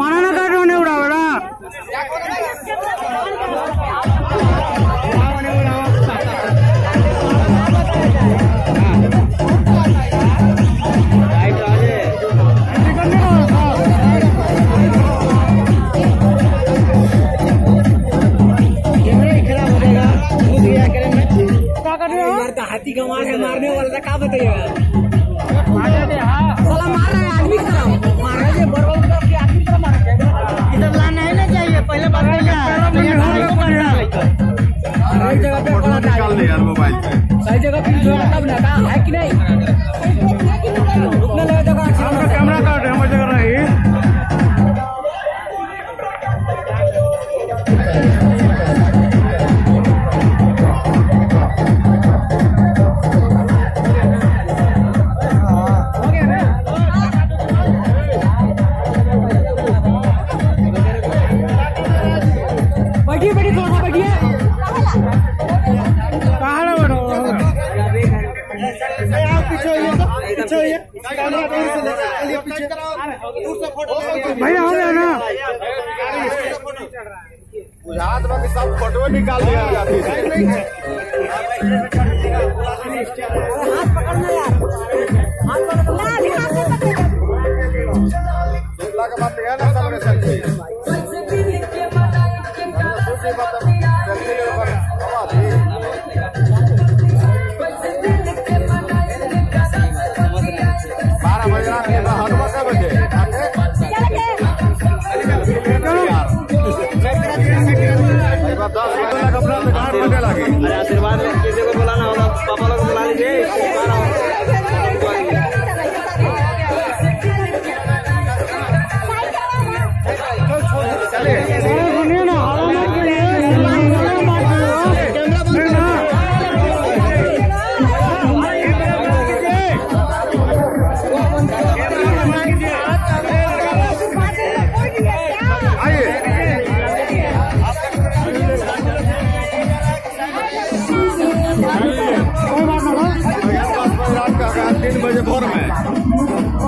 মানানা card নেই ওরা ওরা हाथी का मार के मारने वाला था क्या बताइएगा साला मार रहा है। आदमी की मार रहा है आदमी की मार इधर लाना ही नहीं चाहिए पहले बात हर जगह पे फ़ोटो निकाल ले यार मोबाइल से। सही जगह पे जो मतलब ना का है कि नहीं? रुकने लगा जगह कैमरा कार्ड है मुझे रही बैठिए बैठिए थोड़ा बैठिए। पहाड़ा बढ़ो आप पीछे पीछे भैया हो गया ना? गुजरात में सब फ़ोटो निकाल दिया हाथ पकड़ना यार। हाथ पकड़ना। के बाद ना सबने सेल्फी embora, velho.